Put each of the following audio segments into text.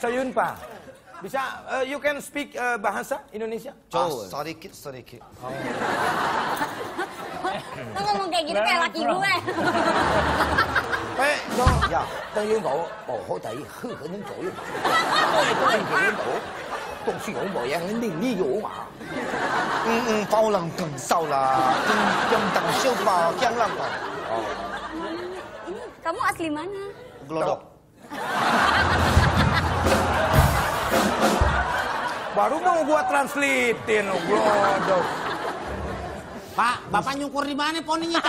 sayun pa, Bisa, uh, you can speak uh, bahasa Indonesia? Ah, sedikit, sedikit. Oh. Lo ngomong kayak gini kayak laki gue. Eh, no. Ya, Tân Yên Cậu, bầu hổ tẩy, hư hư nín cậu yên. Tân Yên Cậu yên cậu, đông suy ổng bầu yên, nín ní dụ mà. Ừ, ừ, phao lần cần sau là, chân chân tầng siêu phò, chân lăng cậu. Ờ. Kamu asli mana? Glodok. Baru mau gua translatein, lo glodok. Pak, bapak nyukur di mana poninya?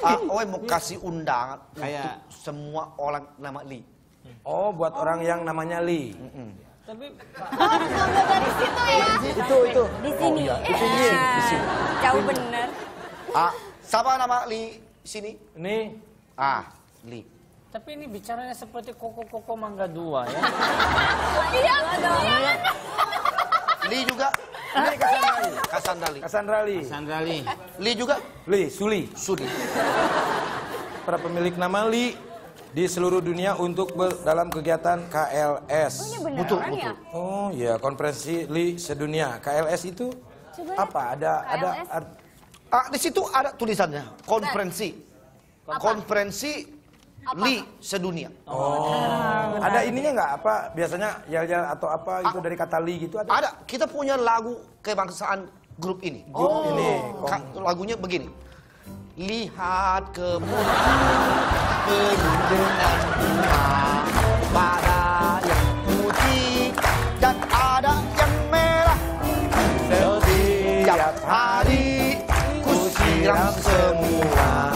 Ah, oh, mau kasih undangan Kayak- untuk semua orang nama Li. Oh, buat orang yang namanya Li. Tapi Oh, ngambil dari situ ya. Itu, itu. Di sini. iya, di sini, di sini. Jauh bener. Ah, siapa nama Li sini? Ini Ah, Li. Tapi ini bicaranya seperti koko-koko mangga dua ya. Iya, iya. Li juga? Li. Cassandra Li. Cassandra Li. Juga? Li, Suli. Sudi. Para pemilik nama Li di seluruh dunia untuk dalam kegiatan KLS. Ini beneran Betul, ya? betul. Oh iya, konferensi Li sedunia. KLS itu Coba apa? Ada ada KLS. ad- Ah, di situ ada tulisannya. Konferensi. Konferensi Li sedunia. ada ininya nggak apa? Biasanya yel-yel atau apa itu dari kata Li gitu ada? Ada. Kita punya lagu kebangsaan grup ini. Grup ini. Ka- lagunya begini. Lihat ke penuh dengan bunga pada yang putih dan ada yang merah. Setiap hari ku siram semua